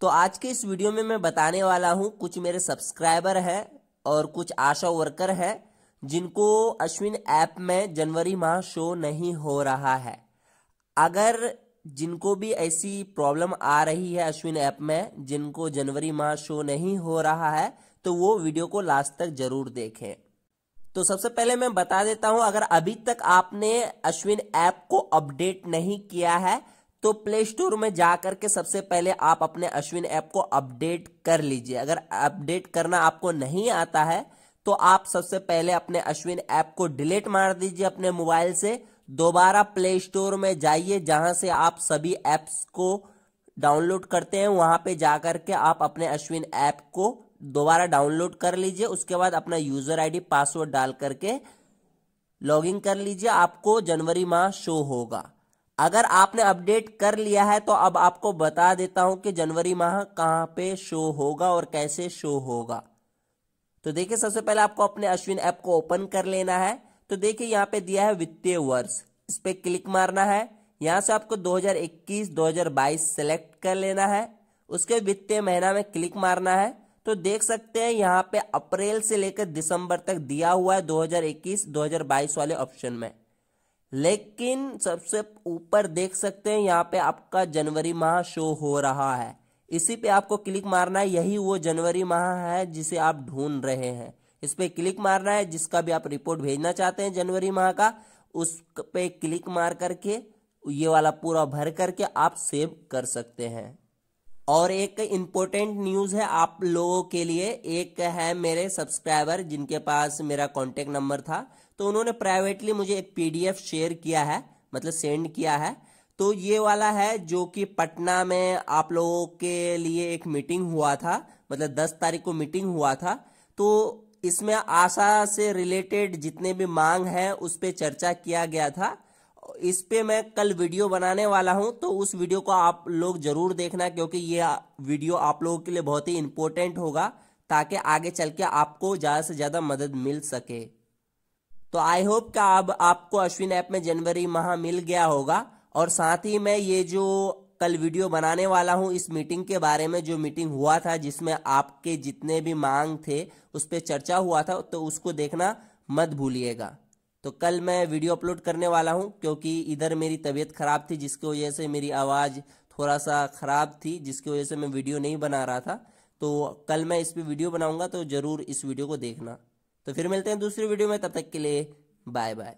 तो आज के इस वीडियो में मैं बताने वाला हूँ कुछ मेरे सब्सक्राइबर है और कुछ आशा वर्कर है, जिनको अश्विन ऐप में जनवरी माह शो नहीं हो रहा है। अगर जिनको भी ऐसी प्रॉब्लम आ रही है अश्विन ऐप में, जिनको जनवरी माह शो नहीं हो रहा है तो वो वीडियो को लास्ट तक ज़रूर देखें। तो सबसे पहले मैं बता देता हूँ, अगर अभी तक आपने अश्विन ऐप को अपडेट नहीं किया है तो प्ले स्टोर में जाकर के सबसे पहले आप अपने अश्विन ऐप को अपडेट कर लीजिए। अगर अपडेट करना आपको नहीं आता है तो आप सबसे पहले अपने अश्विन ऐप को डिलीट मार दीजिए अपने मोबाइल से। दोबारा प्ले स्टोर में जाइए, जहाँ से आप सभी एप्स को डाउनलोड करते हैं, वहाँ पे जाकर के आप अपने अश्विन ऐप को दोबारा डाउनलोड कर लीजिए। उसके बाद अपना यूज़र आईडी, पासवर्ड डाल करके लॉगिन कर लीजिए। आपको जनवरी माह शो होगा। अगर आपने अपडेट कर लिया है तो अब आपको बता देता हूँ कि जनवरी माह कहाँ पे शो होगा और कैसे शो होगा। तो देखिए, सबसे पहले आपको अपने अश्विन ऐप को ओपन कर लेना है। तो देखिए, यहाँ पे दिया है वित्तीय वर्ष। इस पे क्लिक मारना है। यहाँ से आपको 2021-2022 सेलेक्ट कर लेना है। उसके वित्तीय महीना में क्लिक मारना है। तो देख सकते हैं, यहाँ पे अप्रैल से लेकर दिसंबर तक दिया हुआ है 2021-2022 वाले ऑप्शन में। लेकिन सबसे ऊपर देख सकते हैं, यहाँ पे आपका जनवरी माह शो हो रहा है। इसी पे आपको क्लिक मारना है, यही वो जनवरी माह है जिसे आप ढूंढ रहे हैं। इस पे क्लिक मारना है, जिसका भी आप रिपोर्ट भेजना चाहते हैं जनवरी माह का, उस पे क्लिक मार करके, ये वाला पूरा भर करके आप सेव कर सकते हैं। और एक इम्पोर्टेंट न्यूज़ है आप लोगों के लिए। एक है मेरे सब्सक्राइबर जिनके पास मेरा कॉन्टेक्ट नंबर था। तो उन्होंने प्राइवेटली मुझे एक पीडीएफ शेयर किया है मतलब सेंड किया है। तो ये वाला है जो कि पटना में आप लोगों के लिए एक मीटिंग हुआ था मतलब दस तारीख को मीटिंग हुआ था। तो इसमें आशा से रिलेटेड जितने भी मांग है, उस पर चर्चा किया गया था। इस पे मैं कल वीडियो बनाने वाला हूँ तो उस वीडियो को आप लोग ज़रूर देखना, क्योंकि ये वीडियो आप लोगों के लिए बहुत ही इंपॉर्टेंट होगा, ताकि आगे चल के आपको ज़्यादा से ज़्यादा मदद मिल सके। तो आई होप का अब आपको अश्विन ऐप में जनवरी माह मिल गया होगा, और साथ ही मैं ये जो कल वीडियो बनाने वाला हूँ, इस मीटिंग के बारे में जो मीटिंग हुआ था, जिसमें आपके जितने भी मांग थे, उस पर चर्चा हुआ था तो उसको देखना मत भूलिएगा। तो कल मैं वीडियो अपलोड करने वाला हूँ, क्योंकि इधर मेरी तबीयत खराब थी, जिसकी वजह से मेरी आवाज़ थोड़ा सा खराब थी, जिसकी वजह से मैं वीडियो नहीं बना रहा था। तो कल मैं इस पर वीडियो बनाऊँगा तो ज़रूर इस वीडियो को देखना। तो फिर मिलते हैं दूसरी वीडियो में, तब तक के लिए बाय बाय